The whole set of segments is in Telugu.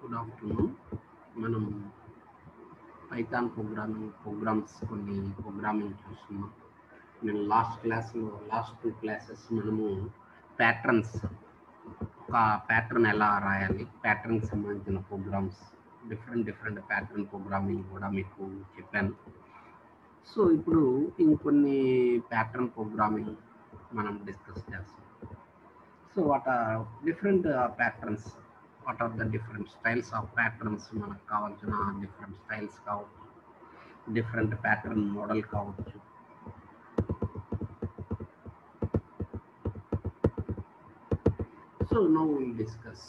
గుడ్ ఆఫ్టర్నూన్ మనం పైథాన్ ప్రోగ్రామింగ్ ప్రోగ్రామ్స్ కొన్ని ప్రోగ్రామింగ్ చూస్తున్నాం. నేను లాస్ట్ క్లాస్లో లాస్ట్ టూ క్లాసెస్ మనము ప్యాటర్న్స్ ఒక ప్యాటర్న్ ఎలా రాయాలి ప్యాటర్న్ సంబంధించిన programs different different pattern programming కూడా మీకు చెప్పాను. సో ఇప్పుడు ఇంకొన్ని ప్యాటర్న్ ప్రోగ్రామింగ్ మనం డిస్కస్ చేస్తాం. So what are different patterns what are the different styles of patterns మనకు కావాల్సిన డిఫరెంట్ స్టైల్స్ కావచ్చు. డిఫరెంట్ ప్యాటర్న్ మోడల్ కావచ్చు. So now we'll discuss.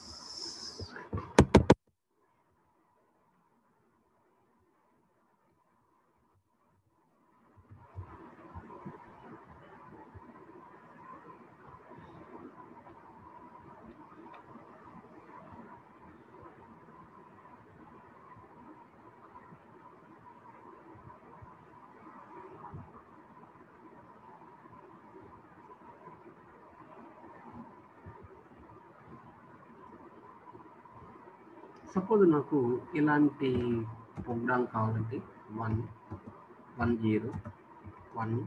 Suppose నాకు ఇలాంటి ప్రోగ్రామ్ కావాలంటే one one zero one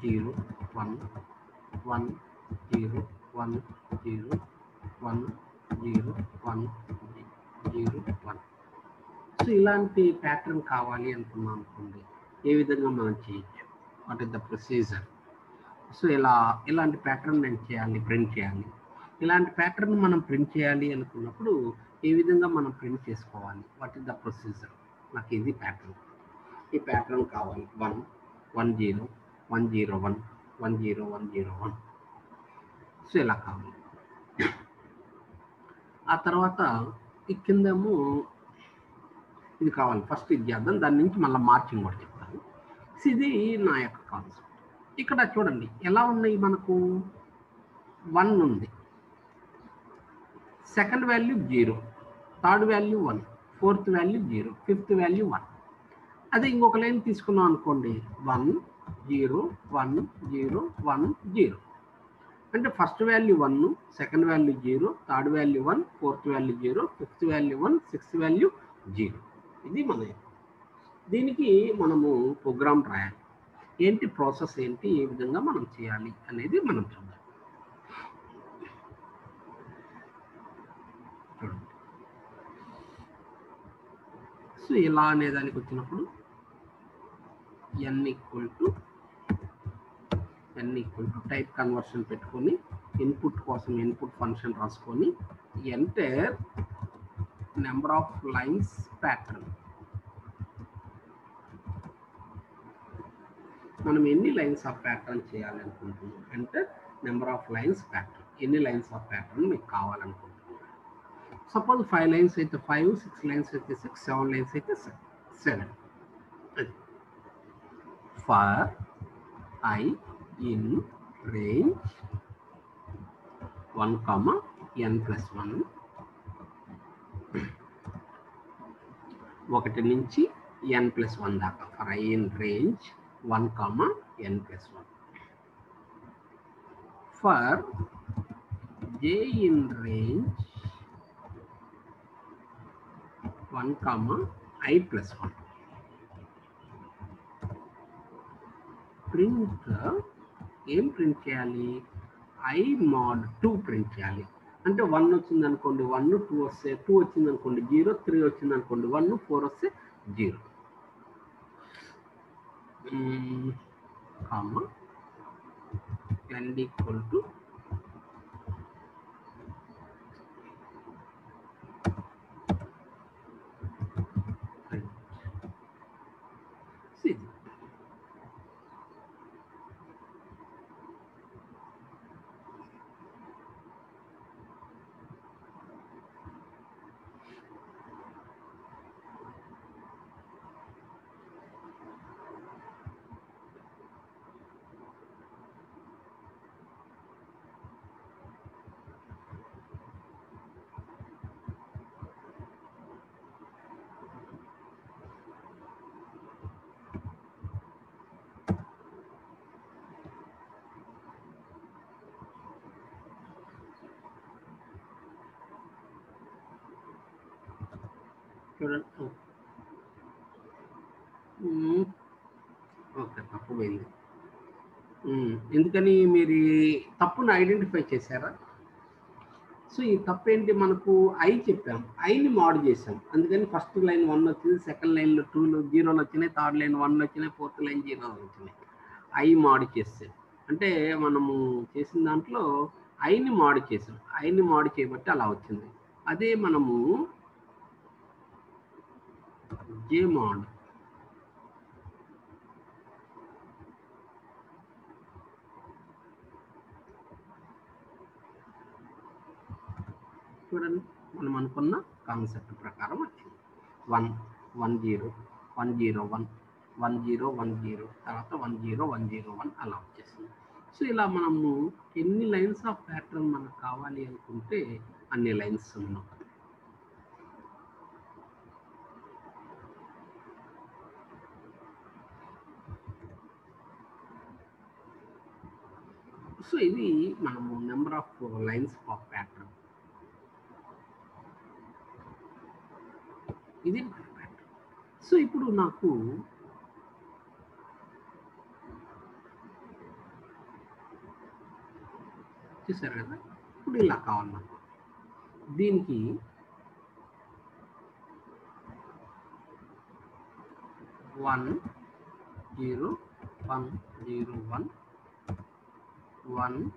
zero one one zero one zero one zero one zero one. So ఇలాంటి ప్యాటర్న్ కావాలి అనుకున్నాం అనుకోండి ఏ విధంగా మనం చేయొచ్చు? What is the procedure. So ఇలా ఇలాంటి ప్యాటర్న్ నేను చేయాలి ప్రింట్ చేయాలి. ఇలాంటి ప్యాటర్న్ మనం ప్రింట్ చేయాలి అనుకున్నప్పుడు ఏ విధంగా మనం ప్రింట్ చేసుకోవాలి? వాట్ ఇస్ ద ప్రొసీజర్ నాకు ఇది ప్యాటర్న్ ఈ ప్యాటర్న్ కావాలి. One one zero one zero one one zero one zero one so ఇలా కావాలి. ఆ తర్వాత ఈ కిందేమో ఇది కావాలి. ఫస్ట్ ఇది చేద్దాం. దాని నుంచి మళ్ళీ మార్చింగ్ కూడా చెప్తాను. ఇది నా యొక్క కాన్సెప్ట్ ఇక్కడ చూడండి. ఎలా ఉన్నాయి మనకు? వన్ ఉంది. Second value zero third value one fourth value zero fifth value one. అదే ఇంకొక లైన్ తీసుకున్నాం అనుకోండి. One zero one zero one zero. అంటే first value one second value zero third value one fourth value zero fifth value one sixth value zero. ఇది మన దీనికి మనము ప్రోగ్రామ్ రాయాలి. ఏంటి ప్రాసెస్ ఏంటి? ఏ విధంగా మనం చేయాలి అనేది మనం చూద్దాం చూడండి సో ఇలా అనే దానికి వచ్చినప్పుడు N equal to N equal to type conversion పెట్టుకొని ఇన్పుట్ కోసం ఇన్పుట్ ఫంక్షన్ రాసుకొని enter number of lines pattern మనం ఎన్ని లైన్స్ ఆఫ్ ప్యాటర్న్ చేయాలనుకుంటున్నాం? అంటే నెంబర్ ఆఫ్ లైన్స్ ప్యాటర్న్ ఎన్ని లైన్స్ ఆఫ్ ప్యాటర్న్ మీకు కావాలనుకుంటున్నాం? సపోజ్ ఫైవ్ లైన్స్ అయితే ఫైవ్ సిక్స్ లైన్స్ అయితే సిక్స్ సెవెన్ లైన్స్ అయితే seven. For I in range one comma N plus one. ఒకటి నుంచి ఎన్ ప్లస్ వన్ దాకా. For I in range one comma N plus one. For J in range one comma I plus one print ఏం ప్రింట్ చేయాలి? ఐ మాడ్ టూ ప్రింట్ చేయాలి. అంటే వన్ వచ్చింది అనుకోండి వన్ టూ వస్తే టూ వచ్చింది అనుకోండి జీరో త్రీ వచ్చింది అనుకోండి వన్ ఫోర్ వస్తే zero. Comma N equal to చూడండి. ఓకే తప్పు పోయింది. ఎందుకని మీరు తప్పును ఐడెంటిఫై చేశారా? సో ఈ తప్పు ఏంటి మనకు ఐ చెప్పాం. ఐని మాడ్ చేసాం అందుకని ఫస్ట్ లైన్ వన్ వచ్చింది సెకండ్ లైన్లో టూలు జీరోలు వచ్చినాయి థర్డ్ లైన్ వన్ వచ్చినాయి ఫోర్త్ లైన్ జీరోలు వచ్చినాయి. ఐ మాడ్ చేసాం అంటే మనము చేసిన దాంట్లో ఐని మాడ్ చేసాం ఐని మాడ్ చేయబట్టి అలా వచ్చింది. అదే మనము జే చూడండి మనం అనుకున్న కాన్సెప్ట్ ప్రకారం వచ్చింది one one zero one zero one one zero one zero తర్వాత one zero one zero one అలా వచ్చేసింది సో ఇలా మనము ఎన్ని లైన్స్ ఆఫ్ ప్యాటర్న్ మనకు కావాలి అనుకుంటే అన్ని లైన్స్ ఉన్నాం సో ఇది మనము number of lines of pattern ఇది ప్యాటర్న్ సో ఇప్పుడు నాకు చూసారు కదా? ఇప్పుడు ఇలా కావాలి నాకు దీనికి one zero one zero one one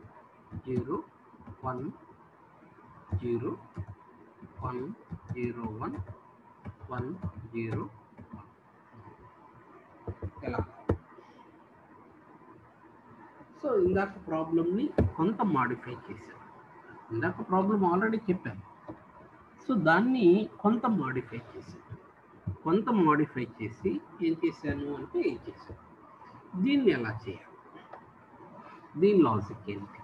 zero one zero one zero one one zero one. ఎలా? సో ఇందాక ప్రాబ్లమ్ని కొంత మాడిఫై చేశాను. ఇందాక ప్రాబ్లం ఆల్రెడీ చెప్పాను. సో దాన్ని కొంత మాడిఫై చేశాను. కొంత మాడిఫై చేసి ఏం చేశాను అంటే ఏం చేశాను. దీన్ని ఎలా చేయాలి? దీని లాజిక్ ఏంటి?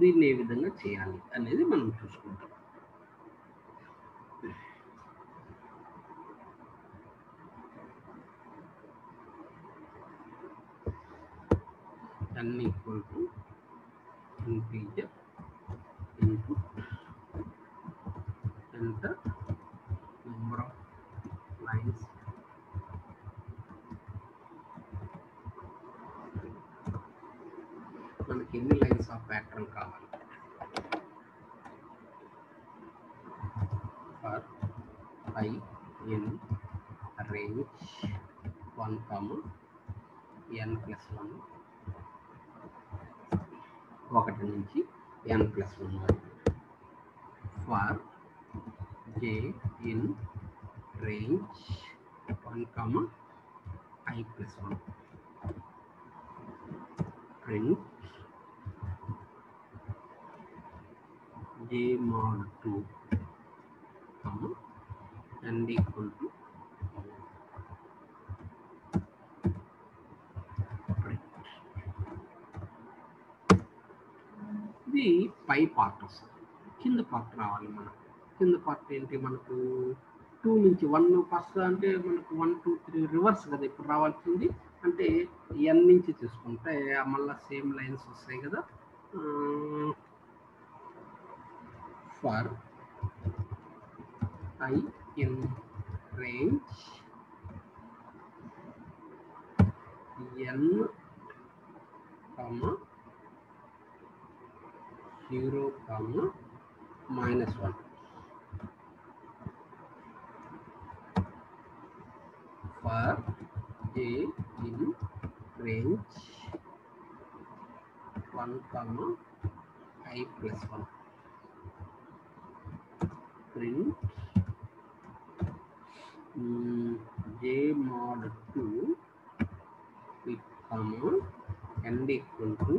దీన్ని ఏ విధంగా చేయాలి అనేది మనం చూసుకుంటాం. N equal to integer input ఎంత నెంబర్ లైన్స్ మనకి ఎన్ని లైన్స్ ఆఫ్ ప్యాటర్న్ కావాలి? For I in range one comma N plus one ఒకటి నుంచి ఎన్ ప్లస్ వన్ వరకు. For J in range one comma I plus one print J mod 2 comma n equal to ఇది పై పార్ట్ వస్తుంది. కింద పార్ట్ రావాలి మనకు కింద పార్ట్ ఏంటి మనకు? టూ నుంచి వన్ ఫస్ట్ అంటే మనకు వన్ టూ త్రీ రివర్స్ కదా ఇప్పుడు రావాల్సింది. అంటే ఎన్ నుంచి చూసుకుంటే మళ్ళీ సేమ్ లైన్స్ వస్తాయి కదా. for i in range. N comma 0 comma minus 1 for a in range. 1 comma i plus 1 print um, mm, j mod 2 with comma n equal to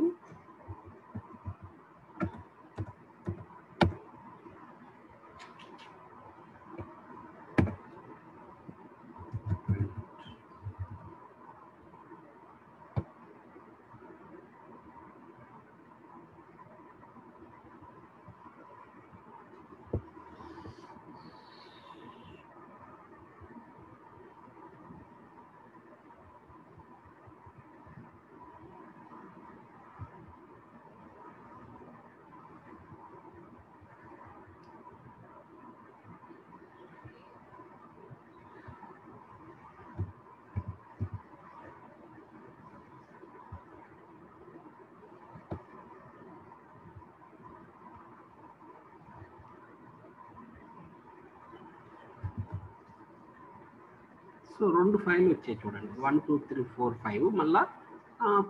so రెండు ఫైల్ వచ్చాయి చూడండి. One two three four five. మళ్ళా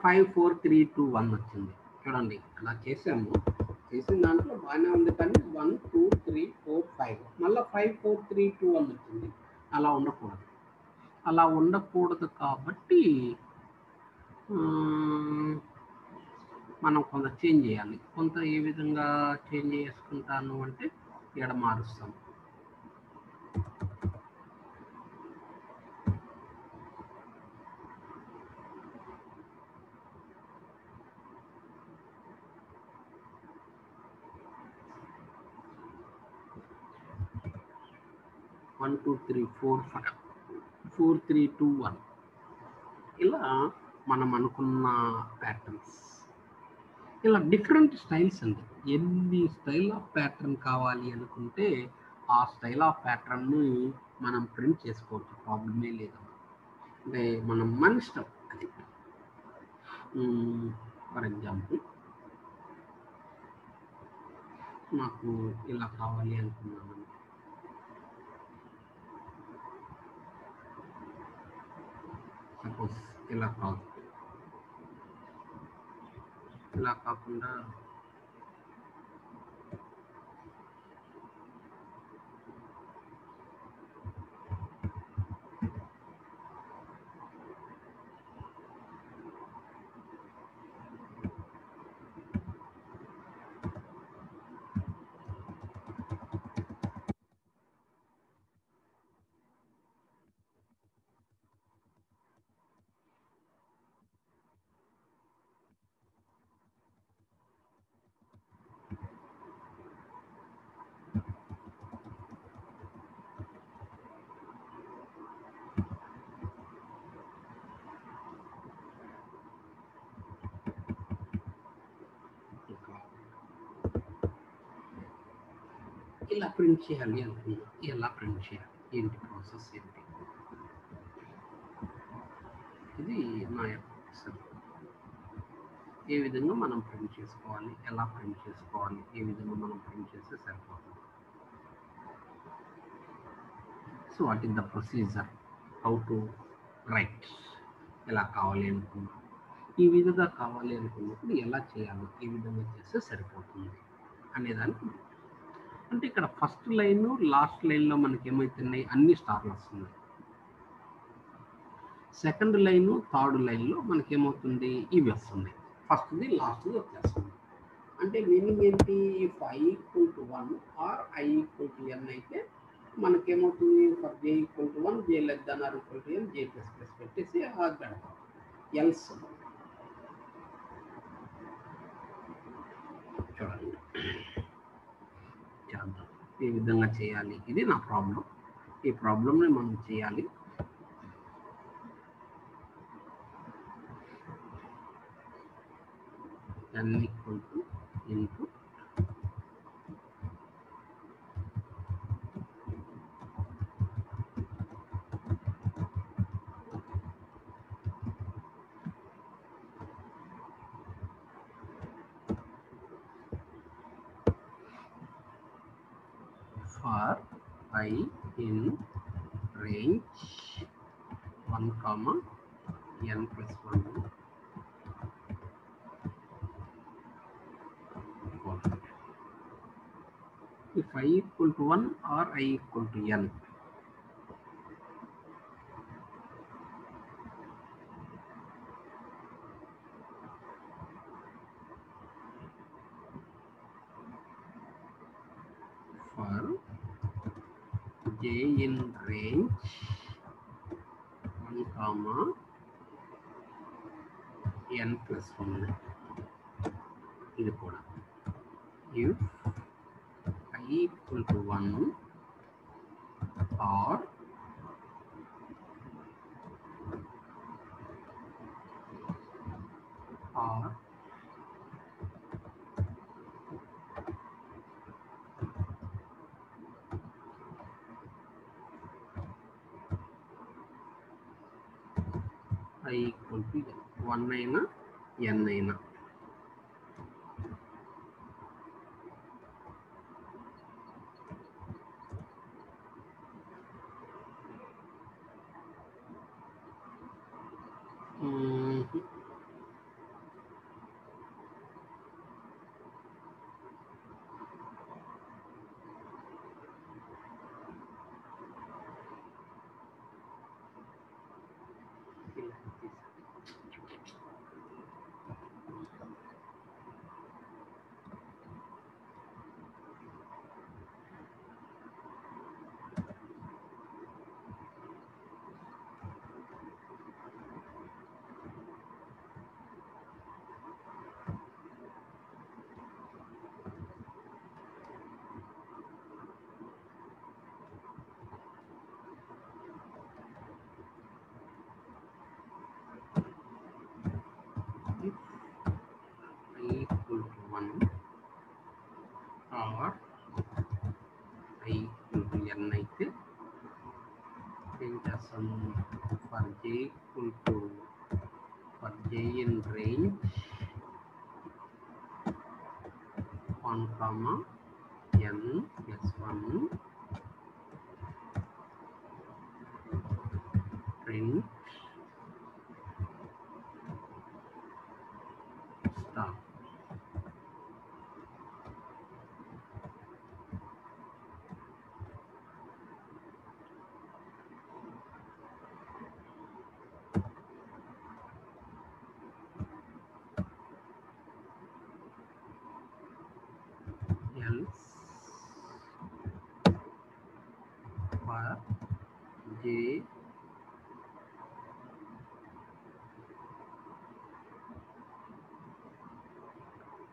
five four three two one వచ్చింది. చూడండి అలా చేసాము చేసిన దాంట్లో బాగానే ఉంది కానీ one two three four five. మళ్ళీ five four three two one వచ్చింది. అలా ఉండకూడదు. అలా ఉండకూడదు కాబట్టి మనం కొంత చేంజ్ చేయాలి. కొంత ఏ విధంగా చేంజ్ చేసుకుంటాను అంటే ఇక్కడ మారుస్తాం one two three four five four three two one ఇలా మనం అనుకున్న ప్యాటర్న్స్ ఇలా డిఫరెంట్ స్టైల్స్ అండి. ఎన్ని స్టైల్ ఆఫ్ ప్యాటర్న్ కావాలి అనుకుంటే ఆ స్టైల్ ఆఫ్ ప్యాటర్న్ని మనం ప్రింట్ చేసుకోవచ్చు. ప్రాబ్లమే లేదు. అంటే మనం మన ఇష్టం అది. ఫర్ ఎగ్జాంపుల్ నాకు ఇలా కావాలి అనుకున్నాను. సపోజ్ ఇలా కాదు ఇలా ఇలా ప్రింట్ చేయాలి అనుకున్నాను ఎలా ప్రింట్ చేయాలి ఏంటి ప్రాసెస్ ఏంటి? ఇది నా యొక్క ఏ విధంగా మనం ప్రింట్ చేసుకోవాలి ఎలా ప్రింట్ చేసుకోవాలి ఏ విధంగా మనం ప్రింట్ చేస్తే సరిపోతుంది? So what is the procedure how to write ఎలా కావాలి అనుకున్నాం. ఈ విధంగా కావాలి అనుకున్నప్పుడు ఎలా చేయాలి? ఏ విధంగా చేస్తే సరిపోతుంది. అనేదానికి అంటే ఇక్కడ ఫస్ట్ లైన్ లాస్ట్ లైన్లో మనకి ఏమవుతున్నాయి అన్ని స్టార్లు వస్తున్నాయి సెకండ్ లైన్ థర్డ్ లైన్లో మనకి ఏమవుతుంది ఇవి వస్తున్నాయి ఫస్ట్ది లాస్ట్ది వచ్చేస్తుంది అంటే మీనింగ్ ఏంటి? If I equal to one or I equal to N అయితే మనకేమవుతుంది? For J equal to one J less than or equal to N J plus plus పెట్టేసి ఆర్ పెడతాం ఎల్స్. చూడండి. ఈ ఏ విధంగా చేయాలి. ఇది నా ప్రాబ్లం ఈ ప్రాబ్లంని మనం చేయాలి. అన్ని కొంటూ to i in range 1 comma n plus 1 if i equal to 1 or i equal to n for j in range 1 comma plus ഒന്ന് ഇത് പോണം if i equal to 1 or or i equal to 1 minus 眼泪呢 කරන්න දසම් පර්ජය කුල්ටු පර්ජයෙන් range. 1 comma n plus 1 print stop j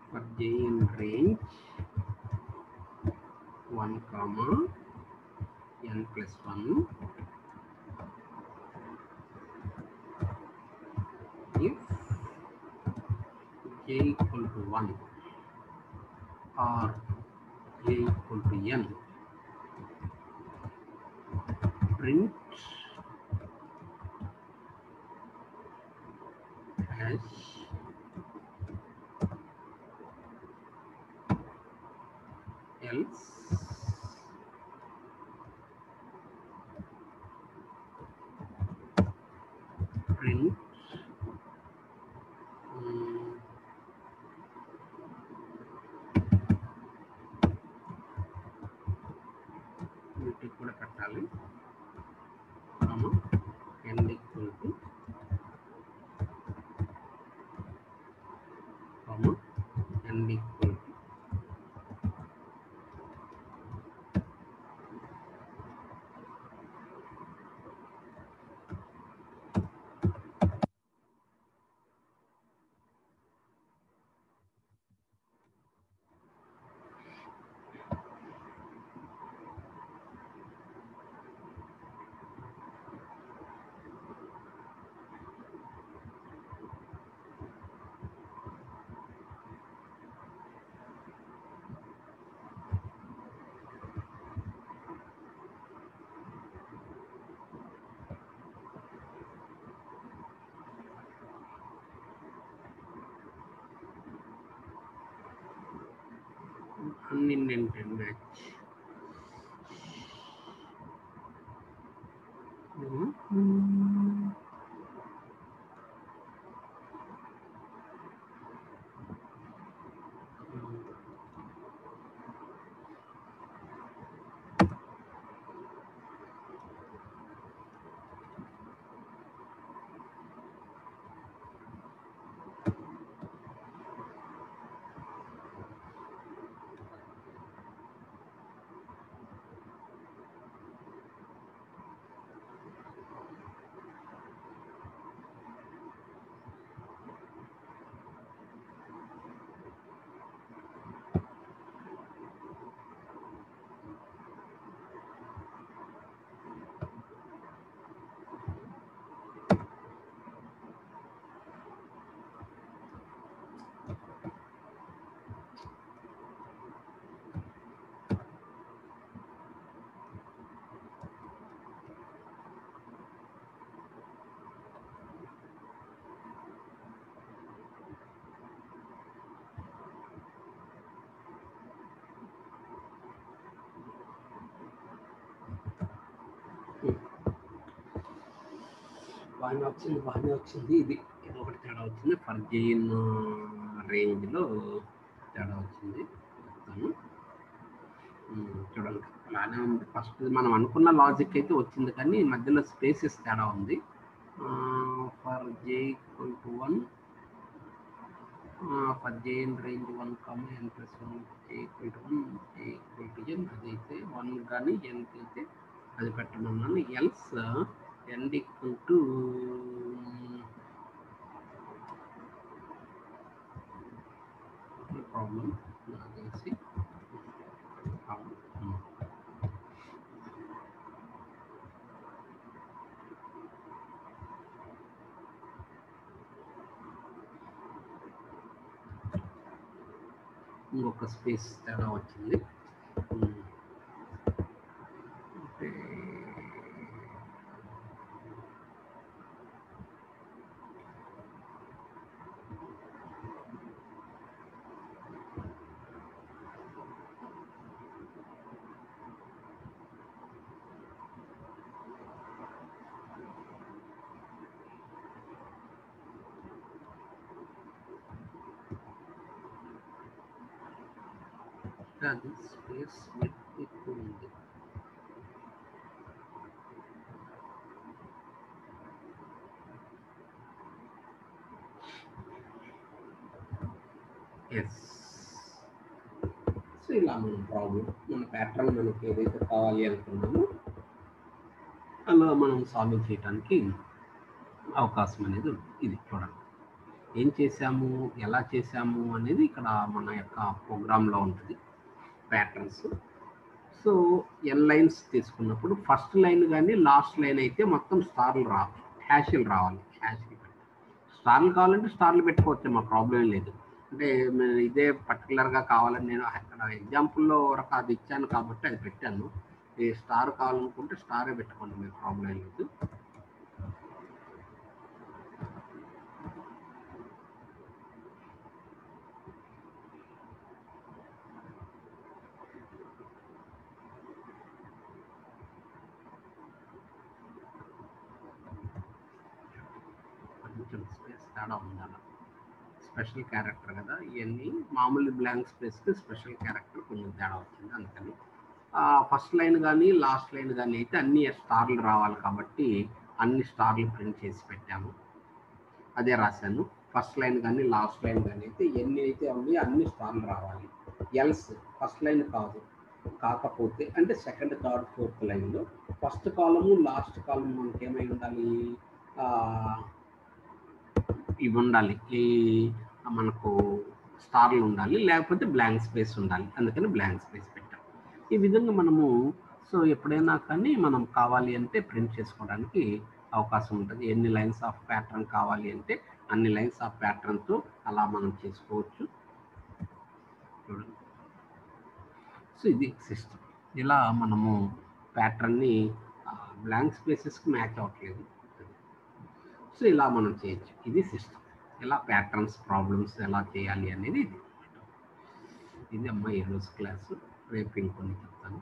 for j in range 1 comma n plus 1 if j equal to 1 or j equal to n print. Hash unindented match బాగానే వచ్చింది బాగానే వచ్చింది. ఇది ఇది ఒకటి తేడా వచ్చింది. ఫర్ జైన్ రేంజ్లో తేడా వచ్చింది. చెప్తాను. చూడండి. అలానే ఉంది. ఫస్ట్ మనం అనుకున్న లాజిక్ అయితే వచ్చింది. కానీ మధ్యలో స్పేసెస్ తేడా ఉంది. For J equal to one. For J in range one comma N plus one J equal to one J equal to N అదైతే వన్ కానీ ఎన్కి అయితే అది పెట్టమన్నాను else N equal to problem నాకు తెలిసి అవును. ఉమ్. ఇంకొక స్పేస్ తేడా వచ్చింది ఉమ్. అంటే అది స్పేస్ ఎక్కువ ఉంది ఎస్ సో ఇలా మన ప్రాబ్లం మన ప్యాటర్న్ మనకి ఏదైతే కావాలి అనుకున్నామో అలా మనం సాల్వ్ చేయడానికి అవకాశం అనేది ఇది చూడండి. ఏం చేశాము? ఎలా చేశాము? అనేది ఇక్కడ మన యొక్క ప్రోగ్రాంలో ఉంటుంది. ప్యాటర్న్స్ సో ఎన్ లైన్స్ తీసుకున్నప్పుడు ఫస్ట్ లైన్ కానీ లాస్ట్ లైన్ అయితే మొత్తం స్టార్లు రావాలి హ్యాషిల్ రావాలి హ్యాషిల్ స్టార్లు కావాలంటే స్టార్లు పెట్టుకోవచ్చు మా ప్రాబ్లం లేదు. అంటే ఇదే పర్టికులర్గా కావాలని నేను అక్కడ ఎగ్జాంపుల్లో వరకు అది ఇచ్చాను కాబట్టి అది పెట్టాను. స్టార్ కావాలనుకుంటే స్టారే పెట్టుకోండి మీకు ప్రాబ్లం లేదు కొంచెం స్పేస్ తేడా ఉండాలి స్పెషల్ క్యారెక్టర్ కదా ఇవన్నీ మామూలు బ్లాంక్ స్పేస్కి స్పెషల్ క్యారెక్టర్ కొంచెం తేడా వచ్చింది అందుకని. ఫస్ట్ లైన్ కానీ లాస్ట్ లైన్ కానీ అయితే అన్ని స్టార్లు రావాలి కాబట్టి అన్ని స్టార్లు ప్రింట్ చేసి పెట్టాము. అదే రాశాను. ఫస్ట్ లైన్ కానీ లాస్ట్ లైన్ కానీ అయితే ఎన్ని అయితే ఉన్నాయి అన్ని స్టార్లు రావాలి. ఎల్స్ ఫస్ట్ లైన్ కాదు కాకపోతే అంటే సెకండ్ థర్డ్ ఫోర్త్ లైన్లో. ఫస్ట్ కాలము లాస్ట్ కాలము మనకి ఏమై ఉండాలి ఇవి ఉండాలి. ఈ మనకు స్టార్లు ఉండాలి లేకపోతే బ్లాంక్ స్పేస్ ఉండాలి. అందుకని బ్లాంక్ స్పేస్ పెట్టాం. ఈ విధంగా మనము సో ఎప్పుడైనా కానీ మనం కావాలి అంటే ప్రింట్ చేసుకోవడానికి అవకాశం ఉంటుంది. ఎన్ని లైన్స్ ఆఫ్ ప్యాటర్న్ కావాలి అంటే అన్ని లైన్స్ ఆఫ్ ప్యాటర్న్తో అలా మనం చేసుకోవచ్చు. చూడండి. సో ఇది సిస్టమ్ ఇలా మనము ప్యాటర్న్ని బ్లాంక్ స్పేసెస్కి మ్యాచ్ అవ్వట్లేదు. సో ఇలా మనం చేయొచ్చు. ఇది సిస్టమ్ ఎలా ప్యాటర్న్స్ ప్రాబ్లమ్స్ ఎలా చేయాలి అనేది ఇది. ఇది అమ్మాయి ఈరోజు క్లాసు రేపు ఇంకొన్ని చెప్తాను.